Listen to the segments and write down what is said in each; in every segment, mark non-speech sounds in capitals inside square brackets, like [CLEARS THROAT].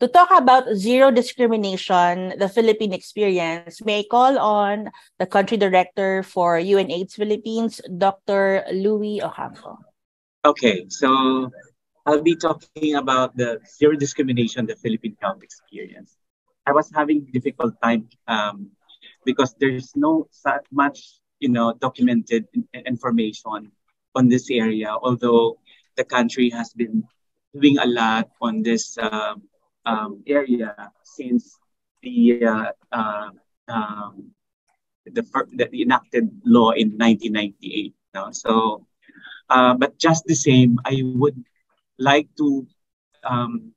To talk about zero discrimination, the Philippine experience, may I call on the country director for UNAIDS Philippines, Dr. Louie Ocampo. Okay, so I'll be talking about the zero discrimination, the Philippine health experience. I was having difficult time um, because there's no much, you know, documented information on this area, although the country has been doing a lot on this um, um, area since the uh, uh, um, the, the enacted law in 1998. You So, uh, but just the same, I would like to um,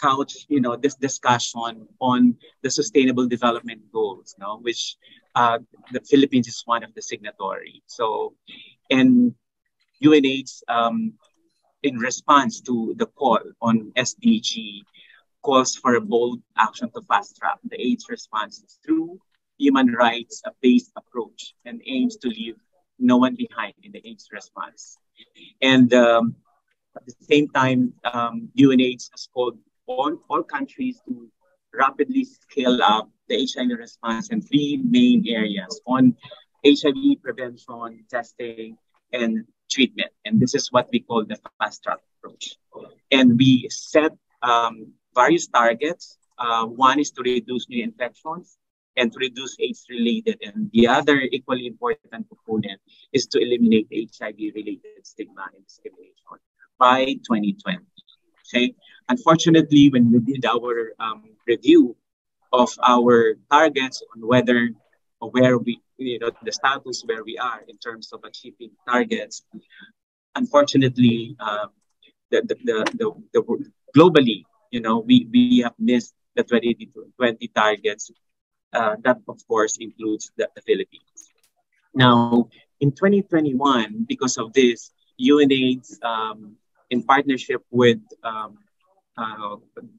couch, you know, this discussion on the Sustainable Development Goals, know, which uh, the Philippines is one of the signatory. So, and UNAIDS um, in response to the call on SDG calls for a bold action to fast track the AIDS response through human rights based approach and aims to leave no one behind in the AIDS response. And um, at the same time, um, UNAIDS has called on all countries to rapidly scale up the HIV response in three main areas on HIV prevention, testing, and treatment. And this is what we call the fast track approach. And we set um, various targets. Uh, one is to reduce new infections and to reduce AIDS related. And the other equally important component is to eliminate HIV related stigma and discrimination by 2020. Okay. Unfortunately, when we did our um, review of our targets on whether or where we, you know, the status where we are in terms of achieving targets. Unfortunately, the, the, the, the, the, globally, you know, we, we have missed the 2020 targets. Uh, that, of course, includes the, the Philippines. Now, in 2021, because of this, UNAIDS, um, in partnership with um, uh,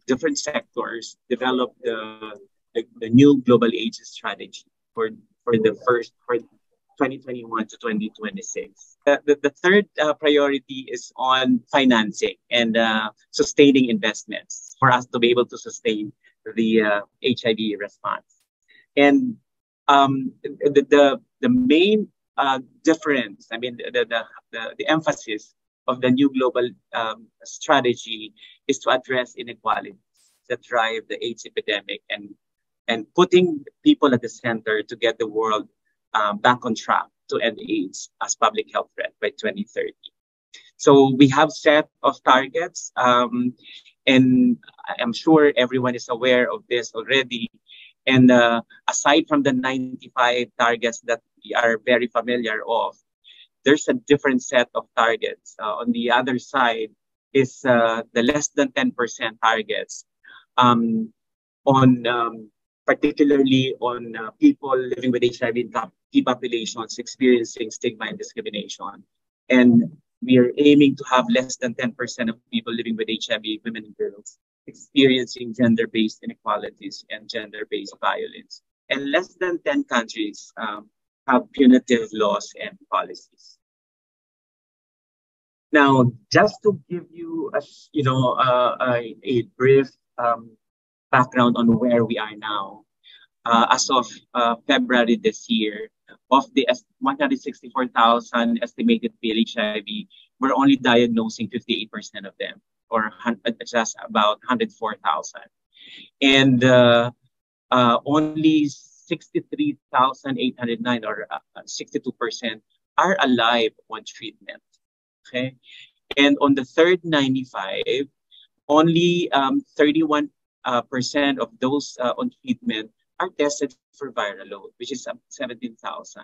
different sectors, developed the, the, the, new global AIDS strategy for, for the first for 2021 to 2026. Uh, the, the third uh, priority is on financing and uh, sustaining investments for us to be able to sustain the HIV uh, response. And um, the, the, the main uh, difference, I mean, the, the, the, the, emphasis of the new global um, strategy is to address inequalities that drive the AIDS epidemic and and putting people at the center to get the world um, back on track to end AIDS as public health threat by 2030. So we have set of targets, um, and I'm sure everyone is aware of this already. And uh, aside from the 95 targets that we are very familiar of, there's a different set of targets. Uh, on the other side is uh, the less than 10% targets um, on um, particularly on uh, people living with HIV in key populations experiencing stigma and discrimination. And we are aiming to have less than 10% of people living with HIV, women and girls, experiencing gender-based inequalities and gender-based violence. And less than 10 countries um, have punitive laws and policies. Now, just to give you a, you know, uh, a, a brief um, background on where we are now. Uh, as of uh, February this year, of the 164,000 estimated PLHIV, we're only diagnosing 58% of them, or just about 104,000. And uh, uh, only 63,809, or 62%, uh, are alive on treatment. Okay. And on the third 95, only um, 31 uh, percent of those uh, on treatment are tested for viral load, which is 17,000.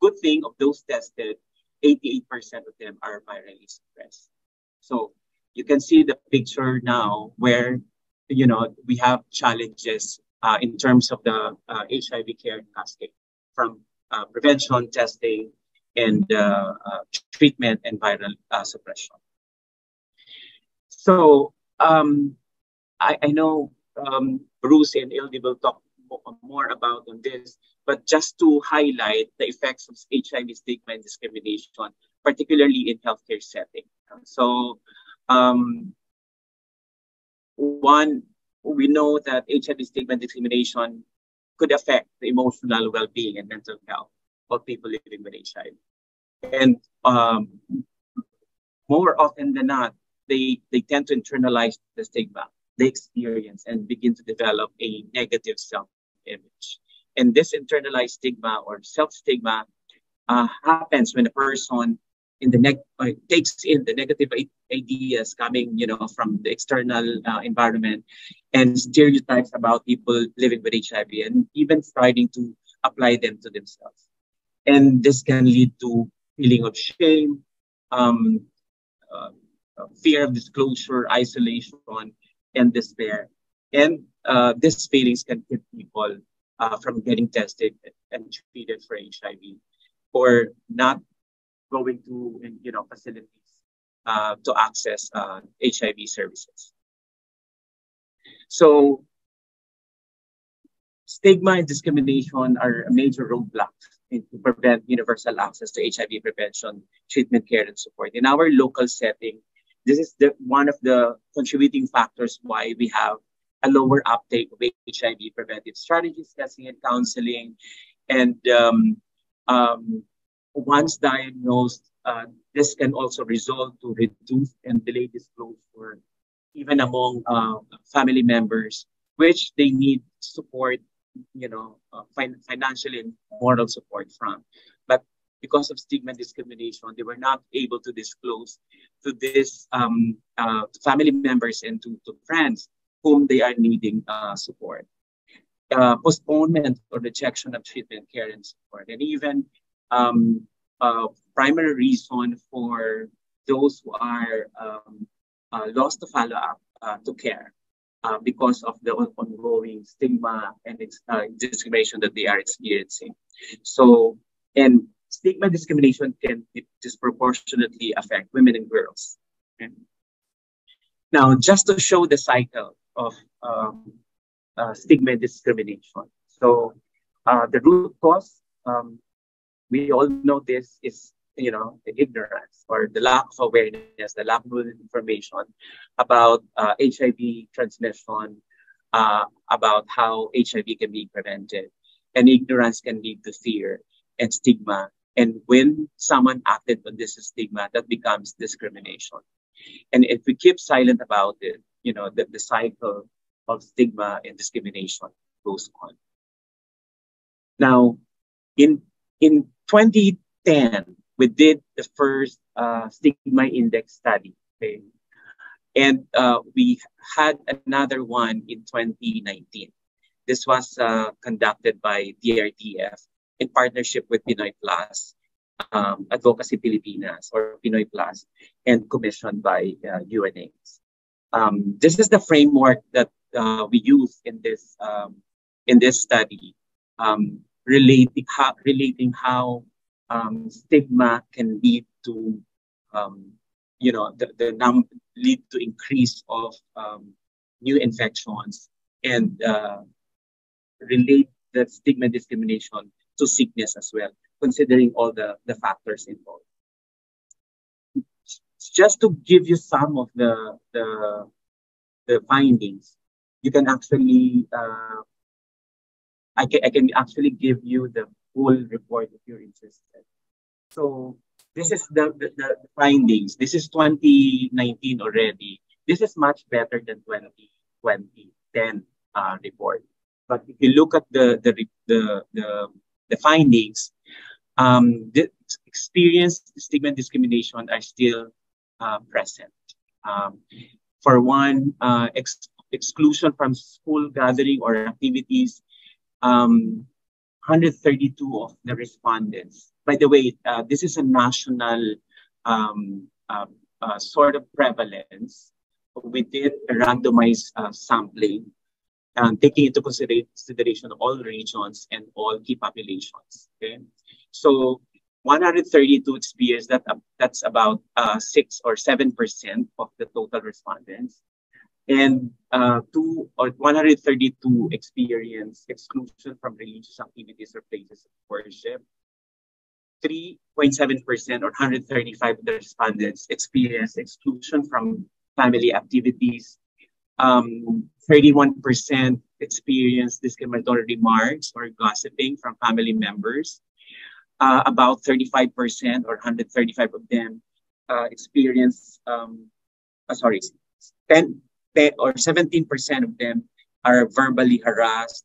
Good thing of those tested, 88% of them are virally suppressed. So you can see the picture now where, you know, we have challenges uh, in terms of the uh, HIV care cascade from uh, prevention, testing, and uh, uh, treatment and viral suppression. So um, I, I know um, Bruce and Ildi will talk more about on this, but just to highlight the effects of HIV stigma and discrimination, particularly in healthcare setting. So um, one, we know that HIV stigma and discrimination could affect the emotional well-being and mental health of people living with HIV. And um, more often than not, they, they tend to internalize the stigma they experience and begin to develop a negative self-image. And this internalized stigma or self-stigma uh, happens when a person in the neg- uh, takes in the negative ideas coming, you know, from the external uh, environment and stereotypes about people living with HIV and even starting to apply them to themselves. And this can lead to feeling of shame, um, uh, fear of disclosure, isolation, and despair. And uh, these feelings can keep people uh, from getting tested and treated for HIV or not going to you know facilities uh, to access HIV uh, services. So stigma and discrimination are a major roadblock to prevent universal access to HIV prevention, treatment, care, and support. In our local setting, this is the one of the contributing factors why we have a lower uptake of HIV preventive strategies, testing and counseling. And um, um, once diagnosed, uh, this can also result to reduced and delayed disclosure, even among uh, family members, which they need support, you know, uh, fin- financially and moral support from. Because of stigma and discrimination, they were not able to disclose to this um, uh, family members and to, to friends whom they are needing uh, support. Uh, postponement or rejection of treatment, care, and support, and even um, primary reason for those who are um, uh, lost to follow up uh, to care uh, because of the ongoing stigma and discrimination that they are experiencing. So, and stigma discrimination can disproportionately affect women and girls. Okay? Now, just to show the cycle of um, uh, stigma discrimination. So, uh, the root cause um, we all know this is you know the ignorance or the lack of awareness the lack of information about uh, hiv transmission uh, about how hiv can be prevented and ignorance can lead to fear and stigma and when someone acted on this stigma that becomes discrimination and if we keep silent about it you know the, the cycle of stigma and discrimination goes on now in in 2010, we did the first uh, stigma index study. Okay? And uh, we had another one in 2019. This was uh, conducted by DRTF in partnership with Pinoy Plus, um, Advocacy Pilipinas, or Pinoy Plus, and commissioned by uh, UNAIDS. Um, this is the framework that uh, we use in this um, in this study. Um, relating how, relating how um, stigma can lead to um, you know the, the num- lead to increase of new infections and uh, relate that stigma discrimination to sickness as well considering all the, the factors involved just to give you some of the the, the findings you can actually uh, I can, I can actually give you the full report if you're interested. So this is the, the, the findings. This is 2019 already. This is much better than 2010 uh, report. But if you look at the the the the, the findings, um, the experience stigma and discrimination are still uh, present. Um, for one, uh, ex- exclusion from school gathering or activities um, 132 of the respondents. By the way, uh, this is a national um, uh, uh, sort of prevalence. We did a randomized uh, sampling, um, taking into consideration all regions and all key populations. Okay, so 132 experienced that uh, that's about uh, six or seven percent of the total respondents and uh, two or 132 experience exclusion from religious activities or places of worship. 3.7% or 135 of the respondents experienced exclusion from family activities. Um, 31% experienced discriminatory remarks or gossiping from family members. Uh, about 35% or 135 of them uh, experienced, um, uh, sorry, 10, 10 or 17% of them are verbally harassed.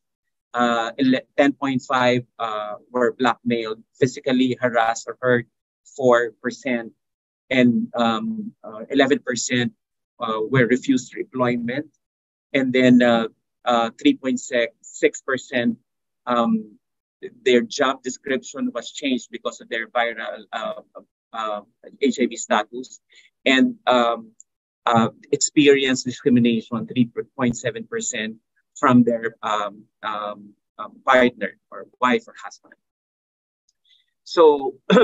Uh, 10.5 uh, were blackmailed, physically harassed or hurt, 4%, and um, 11% uh, were refused employment. And then 3.6% um, their job description was changed because of their viral uh, uh, HIV status and um, uh, experienced discrimination 3.7% from their um, um, um, partner or wife or husband. So [CLEARS THROAT]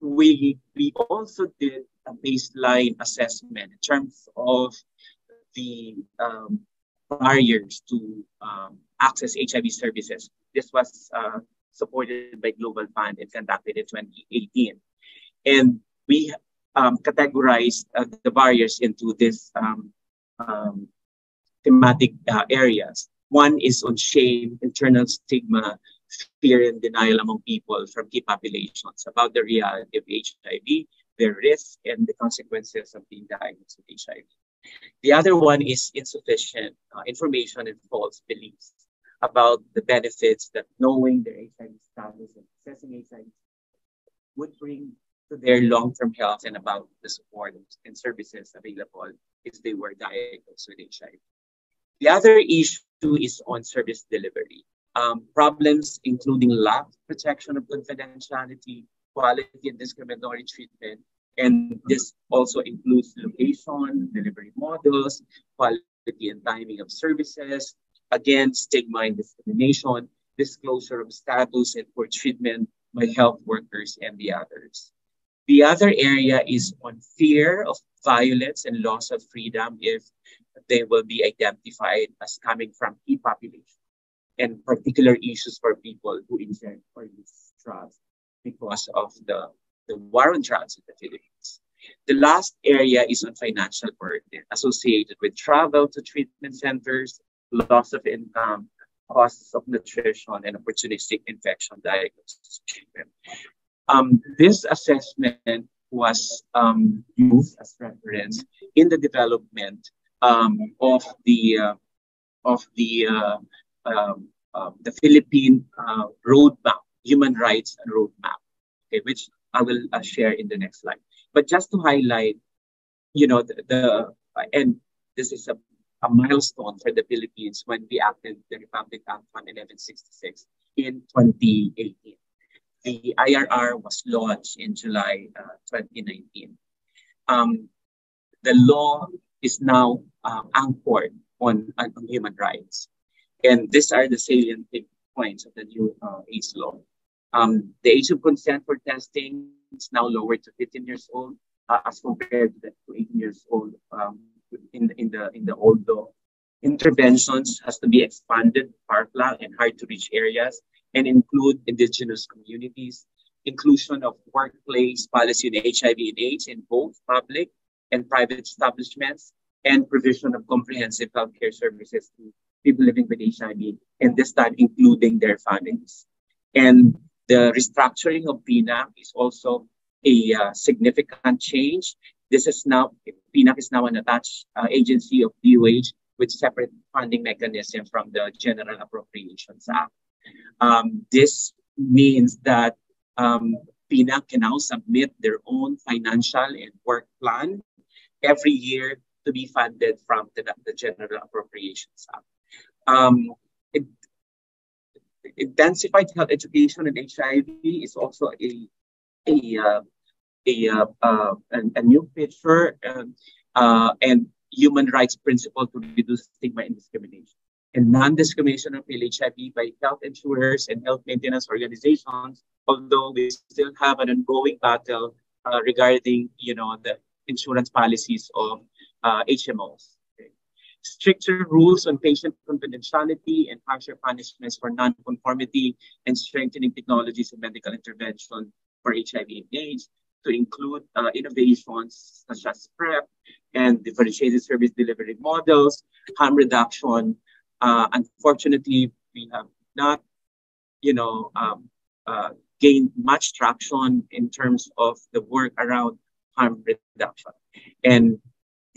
we we also did a baseline assessment in terms of the um, barriers to um, access HIV services. This was uh, supported by Global Fund and conducted in 2018. And we um, categorized uh, the barriers into these um, um, thematic uh, areas. One is on shame, internal stigma, fear and denial among people from key populations about the reality of HIV, their risk, and the consequences of being diagnosed with HIV. The other one is insufficient uh, information and false beliefs about the benefits that knowing their HIV status and assessing HIV would bring to their long-term health and about the support and services available if they were diagnosed with HIV. The other issue is on service delivery. Um, problems including lack of protection of confidentiality, quality and discriminatory treatment, and this also includes location, delivery models, quality and timing of services, again, stigma and discrimination, disclosure of status and for treatment by health workers and the others. The other area is on fear of violence and loss of freedom if they will be identified as coming from key population and particular issues for people who inject or drugs because of the, the war on drugs in the Philippines. The last area is on financial burden associated with travel to treatment centers, loss of income, costs of nutrition, and opportunistic infection diagnosis treatment. Um, this assessment was um, used as reference in the development um, of the uh, of the uh, um, uh, the Philippine uh, roadmap, human rights roadmap, okay, which I will uh, share in the next slide. But just to highlight, you know, the, the and this is a a milestone for the Philippines when we acted the Republic Act 1166 in 2018. The IRR was launched in July uh, 2019. Um, the law is now um, anchored on, on, human rights. And these are the salient points of the new uh, law. Um, the age of consent for testing is now lowered to 15 years old uh, as compared to, the, to 18 years old um, in, in the in the old law. Interventions has to be expanded, far-flung and hard to reach areas, and include indigenous communities. Inclusion of workplace policy in HIV and AIDS in both public and private establishments, and provision of comprehensive healthcare services to people living with HIV, and this time including their families. And the restructuring of PNAC is also a uh, significant change this is now, PNAC is now an attached uh, agency of DOH with separate funding mechanism from the General Appropriations Act. Um, this means that um, PNAC can now submit their own financial and work plan every year to be funded from the, the General Appropriations Act. Um, it, intensified health education and HIV is also a, a uh, a, uh, uh, a, a, new feature and, uh, and human rights principle to reduce stigma and discrimination. And non-discrimination of HIV by health insurers and health maintenance organizations, although we still have an ongoing battle uh, regarding, you know, the insurance policies of uh, HMOs. Stricter rules on patient confidentiality and harsher punishments for non-conformity and strengthening technologies of medical intervention for HIV and AIDS to include uh, innovations such as PrEP and differentiated service delivery models, harm reduction. Uh, unfortunately, we have not, you know, um, uh, gained much traction in terms of the work around harm reduction. And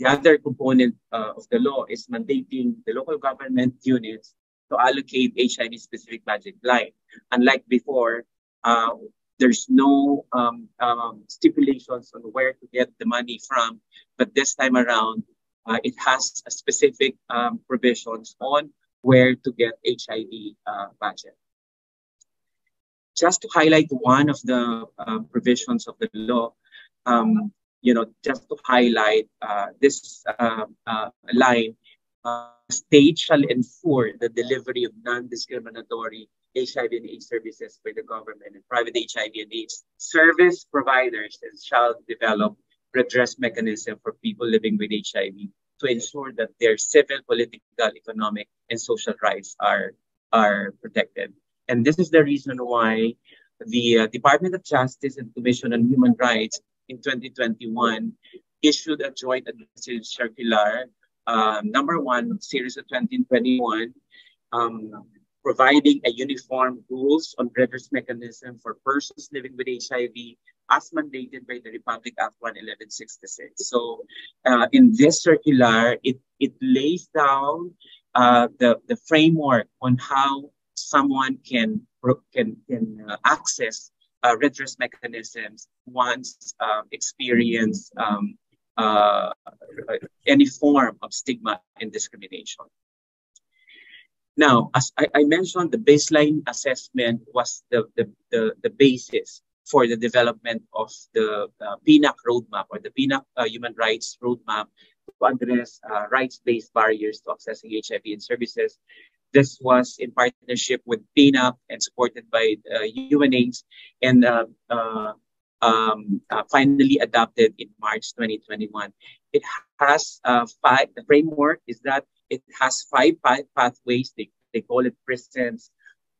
the other component uh, of the law is mandating the local government units to allocate HIV-specific budget line. Unlike before, uh, there's no um, um, stipulations on where to get the money from, but this time around, uh, it has specific um, provisions on where to get HIV uh, budget. Just to highlight one of the uh, provisions of the law, um, you know, just to highlight uh, this uh, uh, line, state shall ensure the delivery of non-discriminatory HIV and AIDS services by the government and private HIV and AIDS service providers and shall develop redress mechanism for people living with HIV to ensure that their civil, political, economic, and social rights are, are protected. And this is the reason why the uh, Department of Justice and Commission on Human Rights in 2021 issued a joint administrative circular, um, number one, series of 2021, um, providing a uniform rules on redress mechanism for persons living with HIV as mandated by the Republic Act 1166. So uh, in this circular, it, it lays down uh, the, the framework on how someone can, can, can uh, access uh, redress mechanisms once uh, experience um, uh, any form of stigma and discrimination. Now, as I, I mentioned, the baseline assessment was the, the, the, the, basis for the development of the uh, PNAC roadmap or the PNAC uh, Human Rights Roadmap to address uh, rights-based barriers to accessing HIV and services. This was in partnership with PNAC and supported by uh, UNAIDS and uh, uh, um, uh, finally adopted in March 2021. It has uh, five, the framework is that it has five, five pathways. They, they call it presence.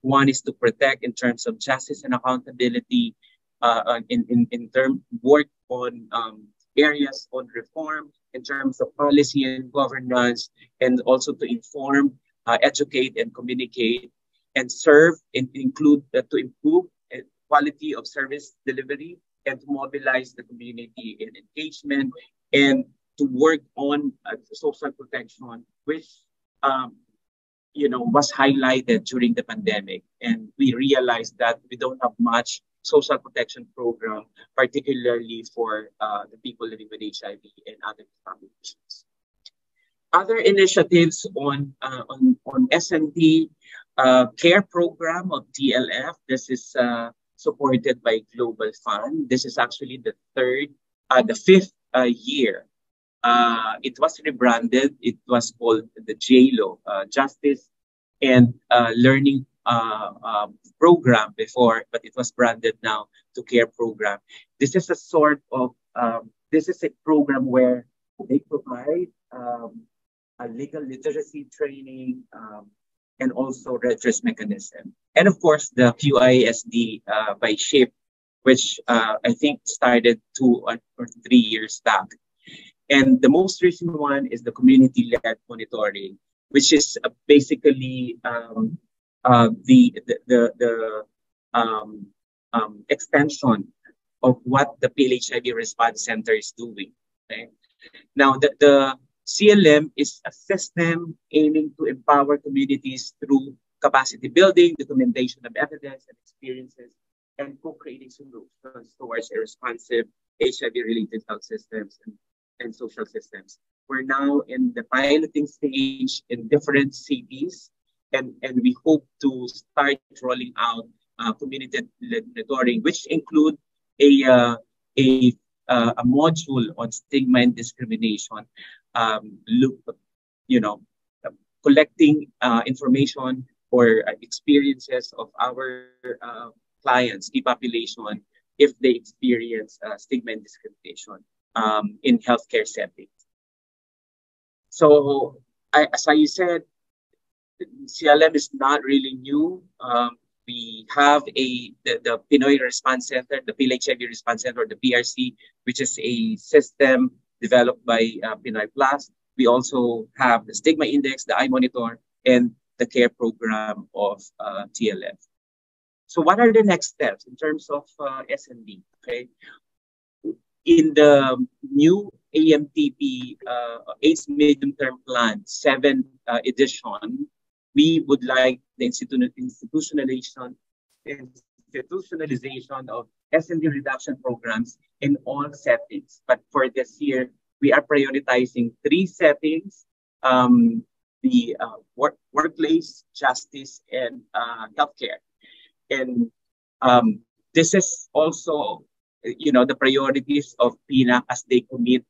One is to protect in terms of justice and accountability, uh, in, in, in terms work on um, areas on reform, in terms of policy and governance, and also to inform, uh, educate, and communicate, and serve and include uh, to improve uh, quality of service delivery and to mobilize the community in engagement and to work on uh, social protection, which um, you know was highlighted during the pandemic, and we realized that we don't have much social protection program, particularly for uh, the people living with HIV and other conditions. Other initiatives on uh, on on SND uh, care program of TLF. This is uh, supported by Global Fund. This is actually the third, uh, the fifth uh, year. Uh, it was rebranded. It was called the JLO, uh, Justice and Learning um, Program before, but it was branded now to Care Program. This is a sort of, um, this is a program where they provide um, legal literacy training, um, and also redress mechanism. And of course, the QISD uh, by SHIP, which uh, I think started two or three years back. And the most recent one is the community-led monitoring, which is uh, basically um, uh, the, the, the, the um, um, extension of what the PLHIV Response Center is doing. Okay? Now, the, the CLM is a system aiming to empower communities through capacity building, documentation of evidence and experiences, and co-creating solutions towards a responsive HIV-related health systems and, and social systems. We're now in the piloting stage in different cities, and, and we hope to start rolling out uh, community-led monitoring, which include a, uh, a, uh, a module on stigma and discrimination um, look, you know, collecting uh, information or uh, experiences of our uh, clients, key population, if they experience uh, stigma and discrimination um, in healthcare settings. So, I, as I said, CLM is not really new. Um, we have a the, the Pinoy Response Center, the PLHIV Response Center, the PRC, which is a system developed by uh, Pinoy Plus. We also have the Stigma Index, the iMonitor, and the care program of uh, TLF. So what are the next steps in terms of uh, SND? Okay, in the new AMTP uh, AIDS medium term plan, seven uh, edition, we would like the institutionalization, institutionalization of SND reduction programs in all settings. But for this year, we are prioritizing three settings, um, the uh, work, workplace, justice, and uh, healthcare. And um, this is also, you know, the priorities of PINA as they commit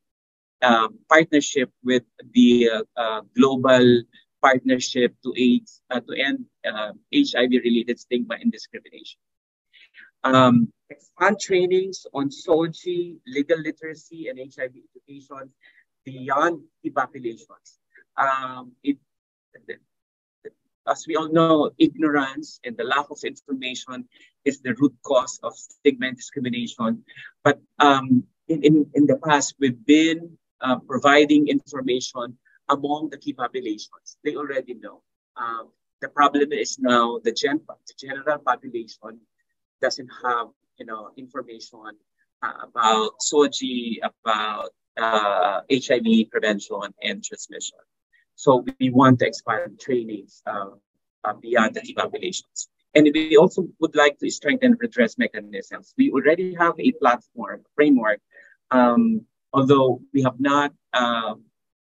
uh, partnership with the uh, uh, global partnership to AIDS uh, to end HIV-related stigma and discrimination. Um, expand trainings on SOGI, legal literacy, and HIV education beyond the populations. Um, it, as we all know, ignorance and the lack of information is the root cause of stigma and discrimination. But um, in, in, in the past, we've been uh, providing information among the key populations. They already know. Um, the problem is now the, gen- the general population doesn't have you know information uh, about SOGI about uh, HIV prevention and transmission. So we want to expand trainings uh, uh, beyond the key populations. And we also would like to strengthen redress mechanisms. We already have a platform, framework, um, although we have not uh,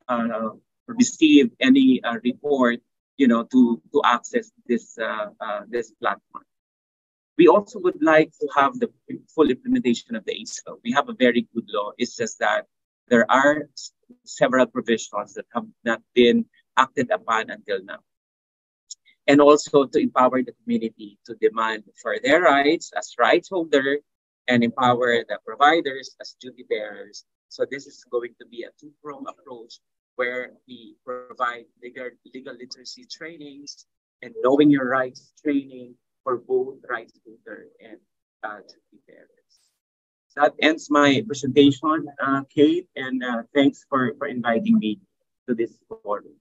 uh, received any uh, report, you know, to, to access this, this platform. We also would like to have the full implementation of the law. We have a very good law. It's just that there are several provisions that have not been acted upon until now. And also to empower the community to demand for their rights as rights holder and empower the providers as duty bearers. So this is going to be a two-pronged approach where we provide legal, legal literacy trainings and knowing your rights training for both rights holder and duty bearers that ends my presentation, uh, Kate, and uh, thanks for, for inviting me to this forum.